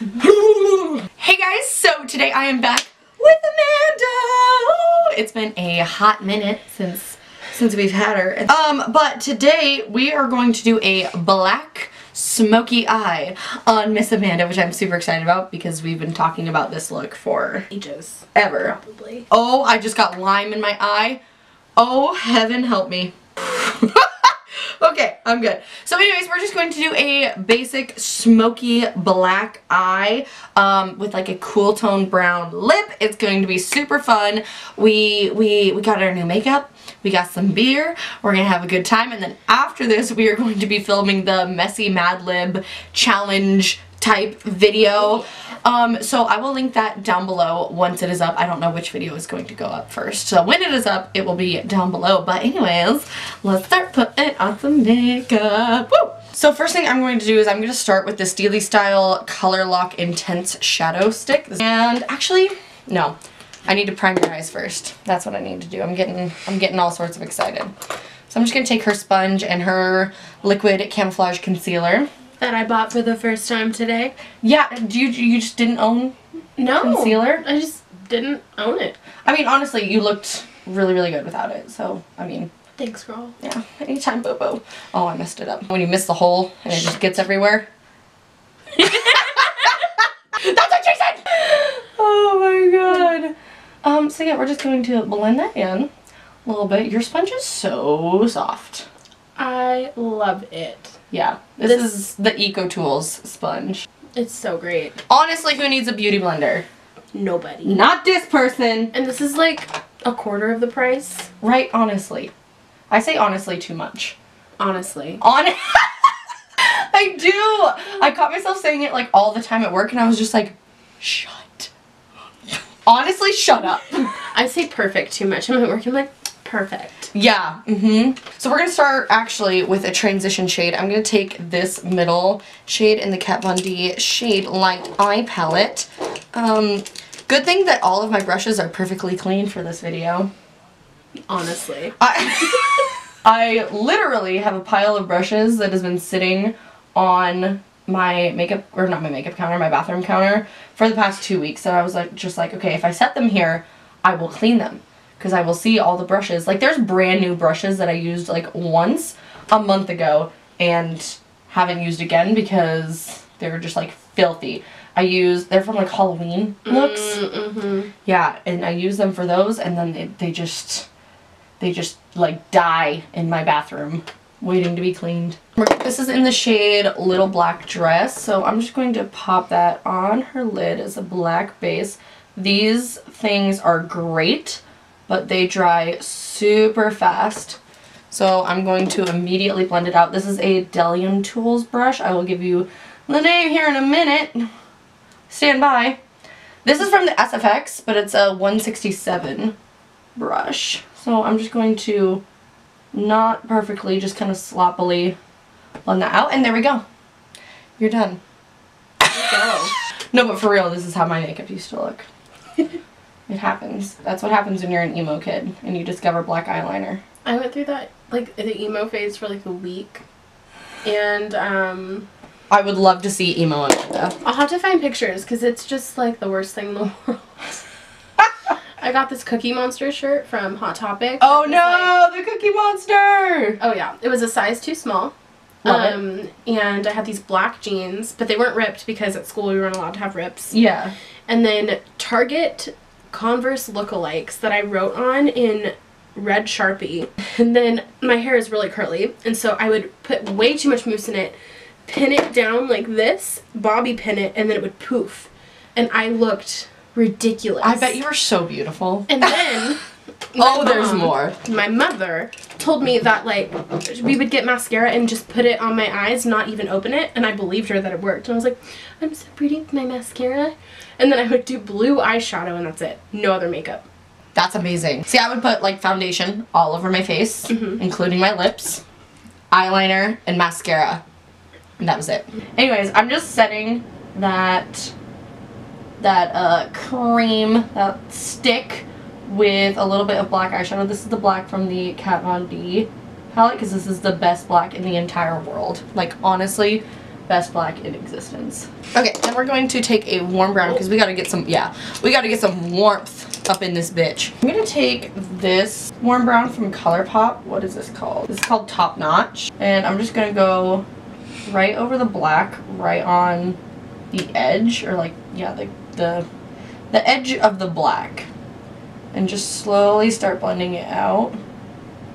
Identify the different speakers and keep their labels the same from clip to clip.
Speaker 1: hey guys, so today I am back with Amanda. It's been a hot minute since since we've had her. Um, but today we are going to do a black smoky eye on Miss Amanda, which I'm super excited about because we've been talking about this look for
Speaker 2: ages.
Speaker 1: Ever.
Speaker 2: Probably.
Speaker 1: Oh, I just got lime in my eye. Oh, heaven help me. okay, I'm good. So anyways, we're just going to do a basic smoky black eye um, with like a cool tone brown lip. It's going to be super fun. We, we, we got our new makeup. We got some beer. We're going to have a good time. And then after this, we are going to be filming the Messy Mad Lib challenge type video. Um, so I will link that down below once it is up. I don't know which video is going to go up first. So when it is up, it will be down below. But anyways, let's start putting on some makeup. Woo! So first thing I'm going to do is I'm going to start with this Styli Style Color Lock Intense Shadow Stick. And actually, no. I need to prime your eyes first. That's what I need to do. I'm getting I'm getting all sorts of excited. So I'm just going to take her sponge and her liquid camouflage concealer
Speaker 2: that I bought for the first time today.
Speaker 1: Yeah, do you you just didn't own
Speaker 2: no
Speaker 1: concealer?
Speaker 2: I just didn't own it.
Speaker 1: I mean, honestly, you looked really really good without it. So I mean.
Speaker 2: Thanks, girl.
Speaker 1: Yeah, anytime, boo boo. Oh, I messed it up. When you miss the hole and it just gets everywhere. That's what she said. Oh my god. Um. So yeah, we're just going to blend that in a little bit. Your sponge is so soft.
Speaker 2: I love it.
Speaker 1: Yeah, this, this is the Eco Tools sponge.
Speaker 2: It's so great.
Speaker 1: Honestly, who needs a beauty blender?
Speaker 2: Nobody.
Speaker 1: Not this person.
Speaker 2: And this is like a quarter of the price.
Speaker 1: Right, honestly. I say honestly too much.
Speaker 2: Honestly.
Speaker 1: On I do. I caught myself saying it like all the time at work and I was just like, shut. Honestly, shut up.
Speaker 2: I say perfect too much. I'm at work, I'm like, perfect.
Speaker 1: Yeah, mm-hmm. So we're going to start actually with a transition shade. I'm going to take this middle shade in the Kat Von D Shade Light Eye Palette. Um, good thing that all of my brushes are perfectly clean for this video.
Speaker 2: Honestly.
Speaker 1: I, I literally have a pile of brushes that has been sitting on my makeup, or not my makeup counter, my bathroom counter for the past two weeks. And I was like, just like, okay, if I set them here, I will clean them because I will see all the brushes. Like there's brand new brushes that I used like once a month ago and haven't used again because they're just like filthy. I use, they're from like Halloween looks.
Speaker 2: Mm -hmm.
Speaker 1: Yeah, and I use them for those and then they, they just, they just like die in my bathroom waiting to be cleaned. This is in the shade Little Black Dress, so I'm just going to pop that on her lid as a black base. These things are great but they dry super fast. So I'm going to immediately blend it out. This is a Delium Tools brush. I will give you the name here in a minute. Stand by. This is from the SFX, but it's a 167 brush. So I'm just going to not perfectly, just kind of sloppily blend that out. And there we go. You're done.
Speaker 2: Go.
Speaker 1: no, but for real, this is how my makeup used to look. It happens. That's what happens when you're an emo kid and you discover black eyeliner.
Speaker 2: I went through that, like, the emo phase for like a week. And, um...
Speaker 1: I would love to see emo Amanda.
Speaker 2: I'll have to find pictures because it's just like the worst thing in the world. I got this Cookie Monster shirt from Hot Topic.
Speaker 1: Oh no, like, the Cookie Monster!
Speaker 2: Oh yeah, it was a size too small. Love um, it. And I had these black jeans, but they weren't ripped because at school we weren't allowed to have rips.
Speaker 1: Yeah.
Speaker 2: And then Target Converse lookalikes that I wrote on in red Sharpie. And then my hair is really curly, and so I would put way too much mousse in it, pin it down like this, bobby pin it, and then it would poof. And I looked ridiculous.
Speaker 1: I bet you were so beautiful.
Speaker 2: And then...
Speaker 1: oh, mom, there's more.
Speaker 2: My mother told me that, like, we would get mascara and just put it on my eyes, not even open it, and I believed her that it worked. And I was like, I'm so pretty with my mascara. And then I would do blue eyeshadow and that's it. No other makeup.
Speaker 1: That's amazing. See, I would put like foundation all over my face, mm -hmm. including my lips, eyeliner, and mascara. And that was it. Anyways, I'm just setting that that uh, cream, that stick with a little bit of black eyeshadow. This is the black from the Kat Von D palette because this is the best black in the entire world. Like honestly, best black in existence. Okay, then we're going to take a warm brown because we gotta get some, yeah, we gotta get some warmth up in this bitch. I'm gonna take this warm brown from ColourPop. What is this called? This is called Top Notch. And I'm just gonna go right over the black, right on the edge, or like, yeah, the, the, the edge of the black. And just slowly start blending it out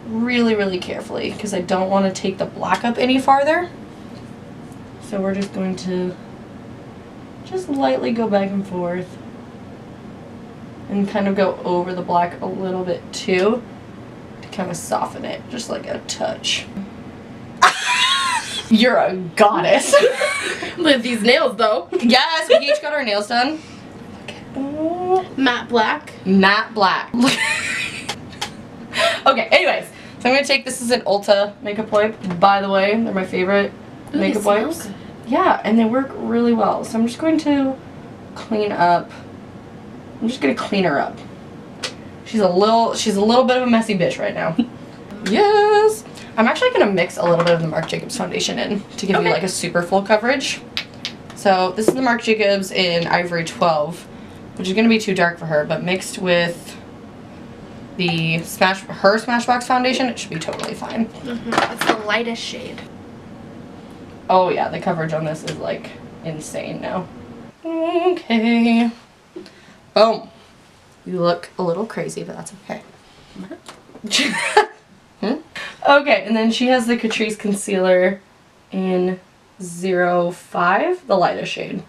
Speaker 1: really, really carefully because I don't want to take the black up any farther. So we're just going to just lightly go back and forth and kind of go over the black a little bit too to kind of soften it, just like a touch. You're a goddess.
Speaker 2: With these nails though.
Speaker 1: yes, we each got our nails done. Oh.
Speaker 2: Matte black.
Speaker 1: Matte black. okay, anyways. So I'm gonna take this is an Ulta makeup wipe. By the way, they're my favorite
Speaker 2: Ooh,
Speaker 1: makeup wipes.
Speaker 2: good.
Speaker 1: Yeah, and they work really well. So I'm just going to clean up. I'm just gonna clean her up. She's a little she's a little bit of a messy bitch right now. yes. I'm actually gonna mix a little bit of the Marc Jacobs foundation in to give
Speaker 2: Okay.
Speaker 1: you like a super full coverage. So this is the Marc Jacobs in Ivory 12, which is gonna be too dark for her, but mixed with the Smash her Smashbox foundation, it should be totally fine.
Speaker 2: Mhm, It's the lightest shade.
Speaker 1: Oh yeah, the coverage on this is like insane now. Okay. Boom. You look a little crazy, but that's okay. Hmm? Okay, and then she has the Catrice concealer in 05, the lightest shade.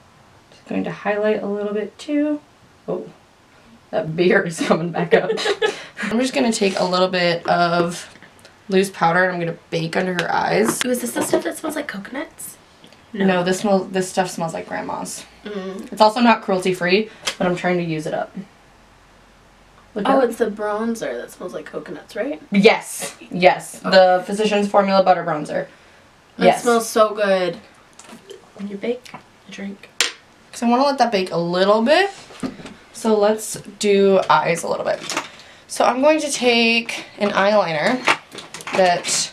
Speaker 1: Just going to highlight a little bit too. Oh, that beard is coming back up. I'm just gonna take a little bit of loose powder and I'm gonna bake under her eyes.
Speaker 2: Ooh, is this the stuff that smells like coconuts?
Speaker 1: No, this smells. This stuff smells like grandma's.
Speaker 2: Mm.
Speaker 1: It's also not cruelty free, but I'm trying to use it up. Look
Speaker 2: Oh,
Speaker 1: up.
Speaker 2: it's the bronzer that smells like coconuts, right?
Speaker 1: yes, yes, the Physicians Formula Butter Bronzer.
Speaker 2: It
Speaker 1: Yes,
Speaker 2: smells so good. When you bake, you drink.
Speaker 1: because I want to let that bake a little bit. So let's do eyes a little bit. So I'm going to take an eyeliner that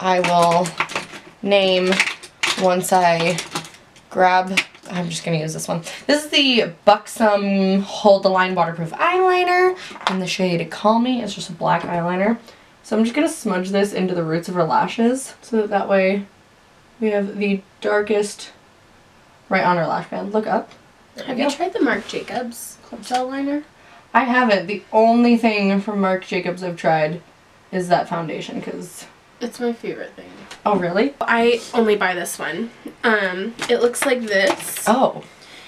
Speaker 1: I will name once I grab. I'm just gonna use this one. This is the Buxom Hold the Line Waterproof Eyeliner in the shade Call Me. It's just a black eyeliner. So I'm just gonna smudge this into the roots of her lashes so that that way we have the darkest right on her lash band. Look up.
Speaker 2: Have
Speaker 1: we
Speaker 2: you
Speaker 1: go.
Speaker 2: tried the Marc Jacobs gel liner?
Speaker 1: I haven't. The only thing from Marc Jacobs I've tried is that foundation because.
Speaker 2: It's my favorite thing.
Speaker 1: Oh, really?
Speaker 2: I only buy this one. Um, it looks like this,
Speaker 1: Oh.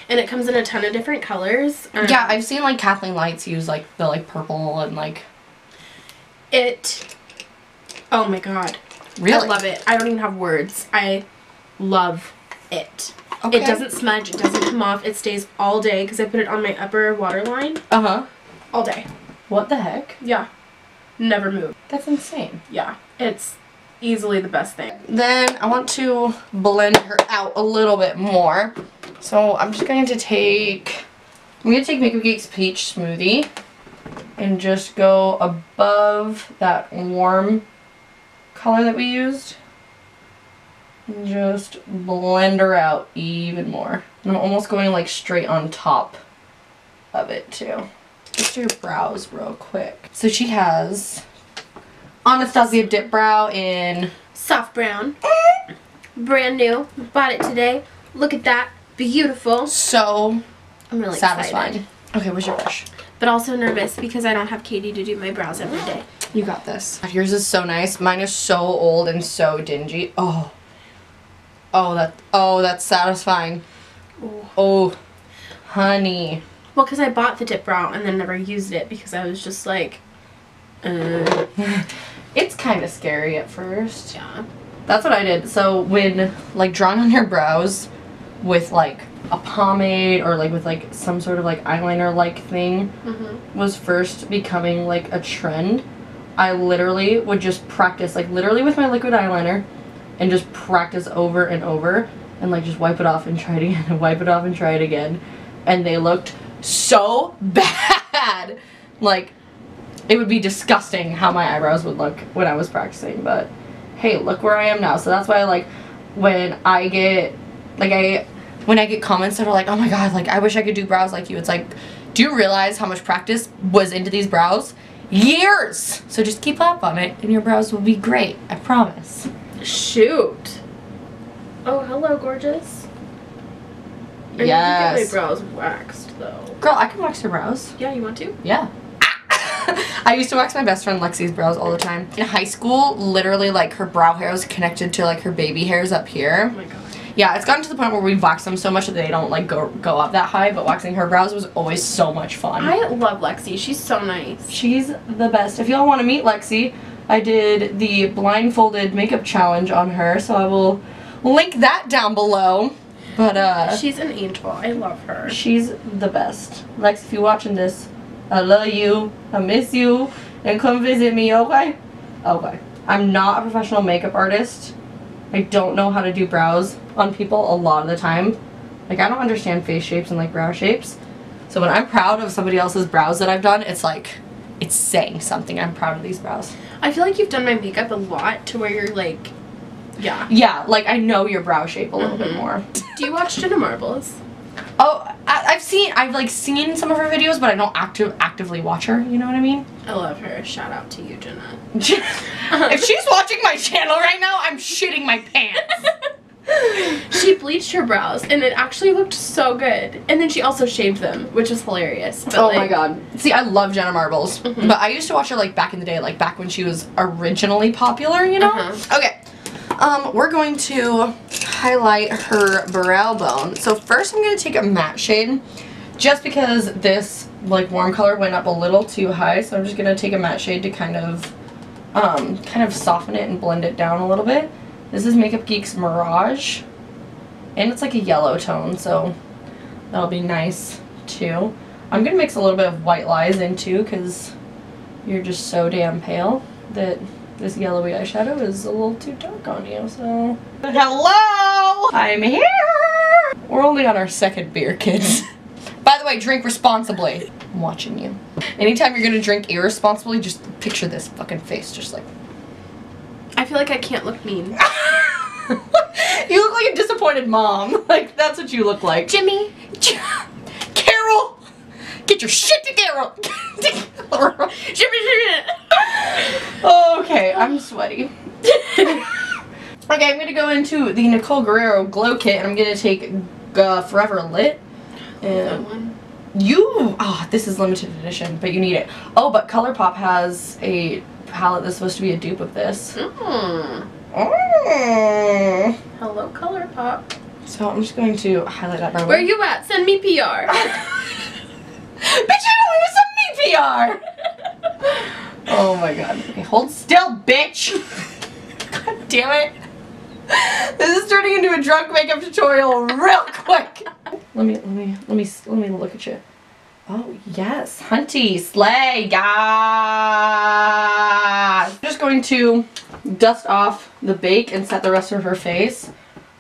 Speaker 2: and it comes in a ton of different colors. Um,
Speaker 1: Yeah, I've seen like Kathleen Lights use like the like purple and like.
Speaker 2: it. Oh my god,
Speaker 1: Really?
Speaker 2: I love it. I don't even have words. I love it.
Speaker 1: Okay.
Speaker 2: It doesn't smudge. It doesn't come off. It stays all day because I put it on my upper waterline
Speaker 1: Uh huh.
Speaker 2: all day.
Speaker 1: What the heck?
Speaker 2: Yeah, never move.
Speaker 1: That's insane.
Speaker 2: Yeah, it's easily the best thing.
Speaker 1: Then I want to blend her out a little bit more. So I'm just going to take. I'm going to take Makeup Geek's Peach Smoothie and just go above that warm color that we used. Just blend her out even more. And I'm almost going like straight on top of it too. Just do your brows real quick. So she has Anastasia Dip Brow in
Speaker 2: Soft brown, brand new. Bought it today. Look at that, beautiful.
Speaker 1: so
Speaker 2: I'm really
Speaker 1: satisfying.
Speaker 2: excited,
Speaker 1: Okay, where's your brush?
Speaker 2: but also nervous because I don't have Katie to do my brows every day.
Speaker 1: You got this. Yours is so nice. Mine is so old and so dingy. Oh. Oh, that. Oh, that's satisfying.
Speaker 2: Ooh.
Speaker 1: Oh, honey.
Speaker 2: Well, because I bought the dip brow and then never used it because I was just like, uh,
Speaker 1: It's kind of scary at first.
Speaker 2: yeah.
Speaker 1: That's what I did. So when like drawing on your brows with like a pomade or like with like some sort of like eyeliner like thing
Speaker 2: Mm-hmm.
Speaker 1: was first becoming like a trend, I literally would just practice like literally with my liquid eyeliner and just practice over and over and like just wipe it off and try it again and wipe it off and try it again. And they looked so bad. Like it would be disgusting how my eyebrows would look when I was practicing, but hey, look where I am now. So that's why like when I get like I when I get comments that are like, "Oh my god, like I wish I could do brows like you." It's like, do you realize how much practice was into these brows? Years. So just keep up on it, and your brows will be great. I promise.
Speaker 2: Shoot. Oh, hello, gorgeous. I
Speaker 1: Yes.
Speaker 2: need to get my brows waxed, though.
Speaker 1: Girl, I can wax your brows.
Speaker 2: Yeah, you want to?
Speaker 1: Yeah. I used to wax my best friend Lexi's brows all the time. In high school, literally like her brow hair was connected to like her baby hairs up here.
Speaker 2: Oh my god.
Speaker 1: Yeah, it's gotten to the point where we wax them so much that they don't like go go up that high, but waxing her brows was always so much fun.
Speaker 2: I love Lexi. She's so nice.
Speaker 1: She's the best. If y'all want to meet Lexi, I did the blindfolded makeup challenge on her, so I will link that down below. But uh
Speaker 2: She's an angel. I love her.
Speaker 1: She's the best. Lex, if you're watching this, I love you. I miss you. And come visit me, okay? Okay. I'm not a professional makeup artist. I don't know how to do brows on people a lot of the time. Like, I don't understand face shapes and, like, brow shapes. So when I'm proud of somebody else's brows that I've done, it's like, it's saying something. I'm proud of these brows.
Speaker 2: I feel like you've done my makeup a lot to where you're like, yeah.
Speaker 1: Yeah, like, I know your brow shape a little bit
Speaker 2: Mhm.
Speaker 1: more.
Speaker 2: Do you watch Jenna Marbles?
Speaker 1: Oh, I, I've seen, I've, like, seen some of her videos, but I don't active, actively watch her. You know what I mean?
Speaker 2: I love her. Shout out to you, Jenna.
Speaker 1: if she's watching my channel right now, I'm shitting my pants.
Speaker 2: she bleached her brows and it actually looked so good. And then she also shaved them, which is hilarious. But
Speaker 1: oh
Speaker 2: like,
Speaker 1: my god. See, I love Jenna Marbles,
Speaker 2: Mhm.
Speaker 1: but I used to watch her like back in the day, like back when she was originally popular, you know?
Speaker 2: Uh-huh.
Speaker 1: Okay. Um, we're going to highlight her brow bone. So first I'm going to take a matte shade just because this like warm color went up a little too high, so I'm just going to take a matte shade to kind of um, kind of soften it and blend it down a little bit. This is Makeup Geek's Mirage. And it's like a yellow tone, so that'll be nice too. I'm gonna mix a little bit of white lies in too, because you're just so damn pale that this yellowy eyeshadow is a little too dark on you, so. Hello! I'm here! We're only on our second beer, kids. By the way, drink responsibly. I'm watching you. Anytime you're gonna drink irresponsibly, just picture this fucking face, just like.
Speaker 2: I feel like I can't look mean.
Speaker 1: you look like a disappointed mom. Like, that's what you look like.
Speaker 2: Jimmy!
Speaker 1: Carol! Get your shit together!
Speaker 2: Jimmy, Jimmy!
Speaker 1: okay, I'm sweaty. okay, I'm gonna go into the Nicole Guerriero Glow Kit and I'm gonna take uh, Forever Lit. And
Speaker 2: one.
Speaker 1: you, oh, this is limited edition, but you need it. Oh, but ColourPop has a palette that's supposed to be a dupe of this.
Speaker 2: Mm.
Speaker 1: Mm.
Speaker 2: Hello, ColourPop.
Speaker 1: So I'm just going to highlight that by
Speaker 2: Where you at? Send me PR.
Speaker 1: Bitch, you don't even send me PR! Oh my god. Okay, hold still, bitch! God damn it. This is turning into a drunk makeup tutorial real quick. Let me let me let me let me look at you. Oh yes, Hunty, slay, guys. I'm just going to dust off the bake and set the rest of her face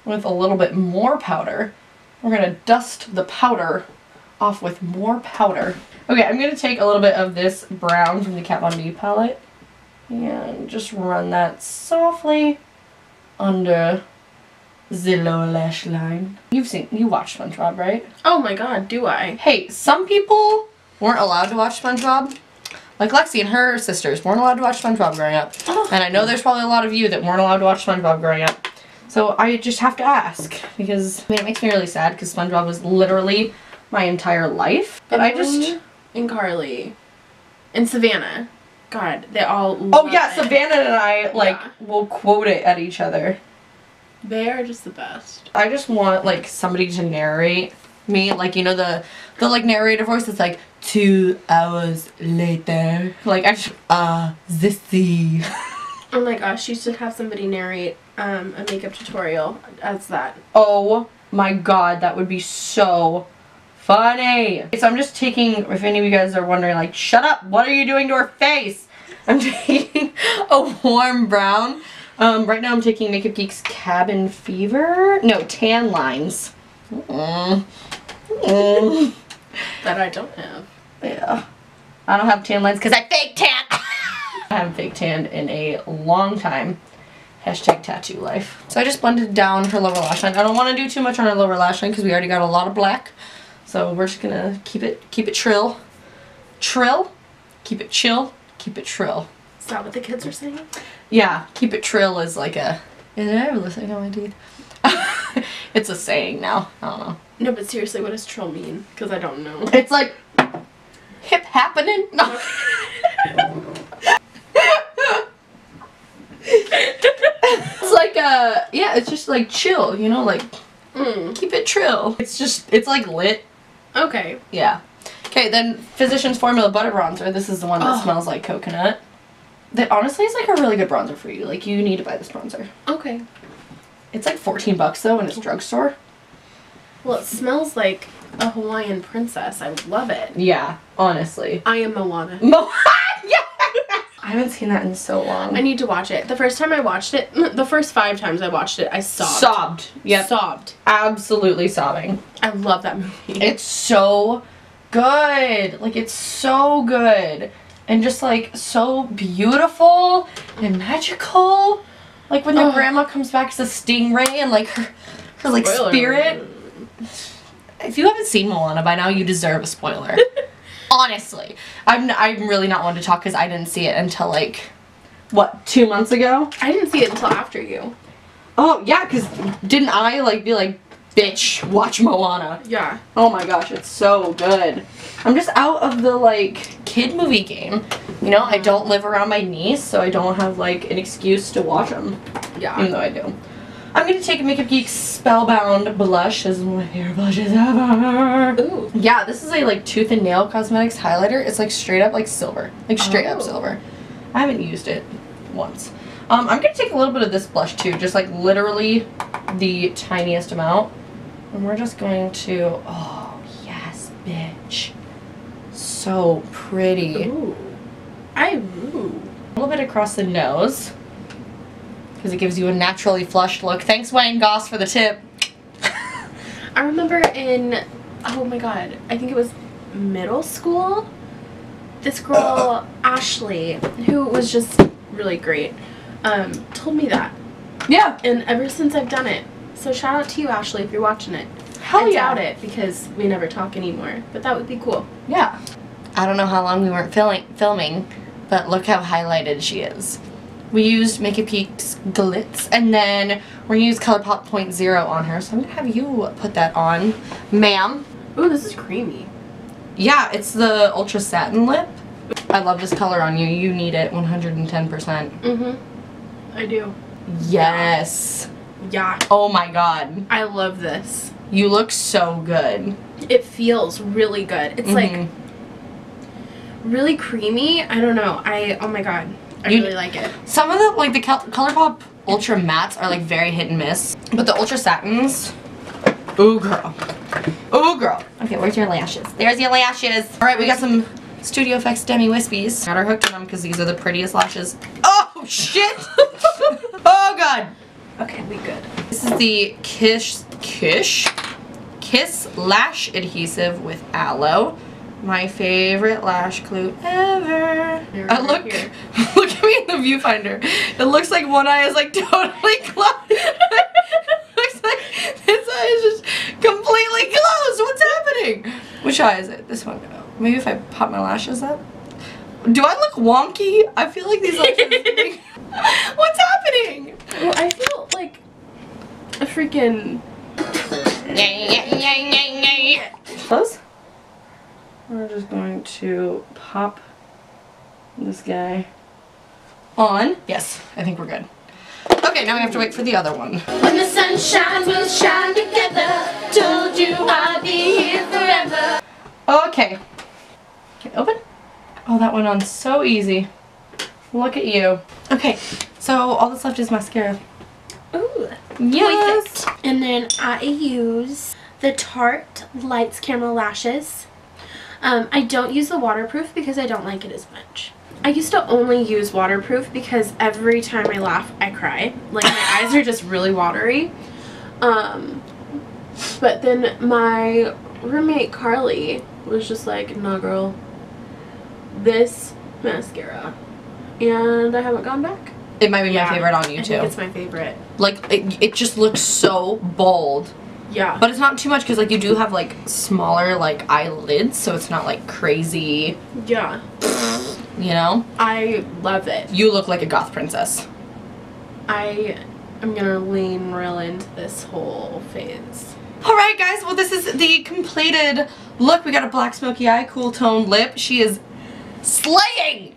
Speaker 1: with a little bit more powder. We're gonna dust the powder off with more powder. Okay, I'm gonna take a little bit of this brown from the Kat Von D palette and just run that softly under the lower lash line. You've seen, you watched SpongeBob, right?
Speaker 2: oh my god, do I?
Speaker 1: Hey, some people weren't allowed to watch SpongeBob. Like Lexi and her sisters weren't allowed to watch SpongeBob growing up.
Speaker 2: Oh.
Speaker 1: And I know there's probably a lot of you that weren't allowed to watch SpongeBob growing up. So I just have to ask because I mean it makes me really sad because SpongeBob was literally my entire life. But I just
Speaker 2: and Carly and Savannah. God, they all.
Speaker 1: Oh
Speaker 2: love
Speaker 1: yeah,
Speaker 2: it.
Speaker 1: Savannah and I like
Speaker 2: Yeah.
Speaker 1: will quote it at each other.
Speaker 2: They are just the best.
Speaker 1: I just want like somebody to narrate me, like you know the the like narrator voice that's like two hours later. Like I just uh zissy.
Speaker 2: Oh my gosh, you should have somebody narrate um, a makeup tutorial as that.
Speaker 1: Oh my god, that would be so funny. So I'm just taking, if any of you guys are wondering, like, shut up, what are you doing to her face? I'm taking a warm brown. Um, right now I'm taking Makeup Geek's Cabin Fever. No, Tan Lines. Mm. Mm.
Speaker 2: That I don't have.
Speaker 1: Yeah. I don't have tan lines because I fake tan. I haven't fake tanned in a long time. Hashtag tattoo life. So I just blended down her lower lash line. I don't want to do too much on her lower lash line because we already got a lot of black. So we're just gonna keep it keep it trill. Trill. Keep it chill. Keep it trill.
Speaker 2: Is that what the kids are saying?
Speaker 1: Yeah, keep it trill is like a. Is it ever listening on my teeth? it's a saying now. I don't know.
Speaker 2: No, but seriously, what does trill mean? Because I don't know.
Speaker 1: It's like hip happening. No. it's like uh yeah, it's just like chill, you know, like
Speaker 2: Mm.
Speaker 1: keep it trill. It's just it's like lit.
Speaker 2: Okay.
Speaker 1: Yeah. Okay, then Physicians Formula Butter Bronzer. This is the one that
Speaker 2: Oh.
Speaker 1: smells like coconut. That honestly is like a really good bronzer for you. Like you need to buy this bronzer.
Speaker 2: Okay.
Speaker 1: It's like 14 bucks though in its drugstore.
Speaker 2: Well, it smells like a Hawaiian princess. I love it.
Speaker 1: Yeah, honestly.
Speaker 2: I am Moana.
Speaker 1: Mo- yeah. I haven't seen that in so long.
Speaker 2: I need to watch it. The first time I watched it, the first five times I watched it, I sobbed.
Speaker 1: sobbed. Yep.
Speaker 2: Sobbed.
Speaker 1: Absolutely sobbing.
Speaker 2: I love that movie.
Speaker 1: It's so good. Like it's so good. And just like so beautiful and magical. Like when the
Speaker 2: Ugh.
Speaker 1: grandma comes back as a stingray and like her her like
Speaker 2: Spoiler
Speaker 1: spirit. If you haven't seen Moana by now, you deserve a spoiler. Honestly, I'm I'm really not one to talk because I didn't see it until like what two months ago.
Speaker 2: I didn't see it until after you.
Speaker 1: Oh yeah, because didn't I like be like, bitch, watch Moana?
Speaker 2: Yeah.
Speaker 1: Oh my gosh, it's so good. I'm just out of the like kid movie game. You know, I don't live around my niece, so I don't have like an excuse to watch them,
Speaker 2: Yeah.
Speaker 1: even though I do. I'm gonna take a Makeup Geek Spellbound blush. This is one of my favorite blushes ever.
Speaker 2: Ooh.
Speaker 1: Yeah, this is a like tooth and nail cosmetics highlighter. It's like straight up like silver, like straight up
Speaker 2: Oh.
Speaker 1: silver. I haven't used it once. Um, I'm gonna take a little bit of this blush too, just like literally the tiniest amount, and we're just going to. Oh yes, bitch, so pretty.
Speaker 2: Ooh. I ooh.
Speaker 1: A little bit across the nose, because it gives you a naturally flushed look. Thanks, Wayne Goss, for the tip.
Speaker 2: I remember in oh my god, I think it was middle school. This girl Ashley, who was just really great, um, told me that,
Speaker 1: Yeah,
Speaker 2: and ever since I've done it. So shout out to you, Ashley, if you're watching it.
Speaker 1: hell
Speaker 2: I
Speaker 1: yeah.
Speaker 2: doubt it because we never talk anymore, but that would be cool.
Speaker 1: Yeah. I don't know how long we weren't filming, filming, but look how highlighted she is. We used Makeup Geek's Glitz, and then we're gonna use ColourPop Point Zero on her. So I'm gonna have you put that on, ma'am.
Speaker 2: Ooh, this is creamy.
Speaker 1: Yeah, it's the Ultra Satin Lip. I love this color on you. You need it 110%.
Speaker 2: Mm-hmm. I do.
Speaker 1: Yes.
Speaker 2: Yeah.
Speaker 1: Oh my god.
Speaker 2: I love this.
Speaker 1: You look so good.
Speaker 2: It feels really good. It's like
Speaker 1: Mhm.
Speaker 2: really creamy. I don't know. I oh my god. I
Speaker 1: You-
Speaker 2: really like it.
Speaker 1: Some of the like the Col- ColourPop Ultra mattes are like very hit and miss, but the Ultra Satins, ooh girl, ooh girl. Okay, where's your lashes? There's your lashes. All right, we got some Studio Effects Demi Wispies. Got her hooked on them because these are the prettiest lashes. Oh shit! oh god.
Speaker 2: Okay, we good.
Speaker 1: This is the Kish Kish Kiss Lash Adhesive with Aloe. My favorite lash glue ever.
Speaker 2: Here,
Speaker 1: I look,
Speaker 2: here.
Speaker 1: look at me in the viewfinder. It looks like one eye is like totally closed. looks like this eye is just completely closed. What's happening? Which eye is it? This one. Maybe if I pop my lashes up. Do I look wonky? I feel like these lashes. What's happening?
Speaker 2: Well, I feel like a freaking
Speaker 1: Close. We're just going to pop this guy on. Yes, I think we're good. Okay, now we have to wait for the other one.
Speaker 2: When the sun shines, we'll shine together. Told you I'd be here forever.
Speaker 1: Okay. Okay, open. Oh, that went on so easy. Look at you. Okay, so all that's left is mascara.
Speaker 2: Ooh.
Speaker 1: Yes.
Speaker 2: And then I use the Tarte Lights Camera Lashes. Um, I don't use the waterproof because I don't like it as much. I used to only use waterproof because every time I laugh, I cry. Like my eyes are just really watery. Um, but then my roommate Carly was just like, "Nah, girl, this mascara," and I haven't gone back.
Speaker 1: It might be
Speaker 2: Yeah,
Speaker 1: my favorite on
Speaker 2: I
Speaker 1: you
Speaker 2: think
Speaker 1: too.
Speaker 2: it's my favorite.
Speaker 1: Like it, it just looks so bold.
Speaker 2: Yeah.
Speaker 1: But it's not too much because like you do have like smaller like eyelids, so it's not like crazy,
Speaker 2: yeah.
Speaker 1: you know?
Speaker 2: I love it.
Speaker 1: You look like a goth princess.
Speaker 2: I am gonna lean real into this whole phase.
Speaker 1: Alright guys, well this is the completed look. We got a black smoky eye, cool tone lip. She is slaying!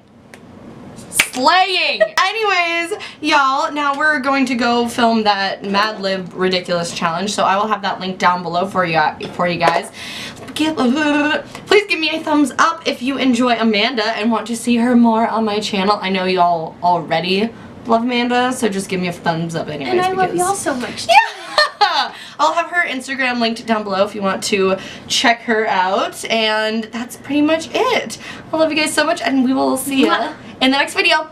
Speaker 1: Slaying! Anyways, y'all, now we're going to go film that Mad Lib Ridiculous Challenge, so I will have that link down below for you, for you guys. Please give me a thumbs up if you enjoy Amanda and want to see her more on my channel. I know y'all already love Amanda, so just give me a thumbs up anyways.
Speaker 2: And I love y'all so much.
Speaker 1: yeah! I'll have her Instagram linked down below if you want to check her out. And that's pretty much it. I love you guys so much, and we will see you. In the next video.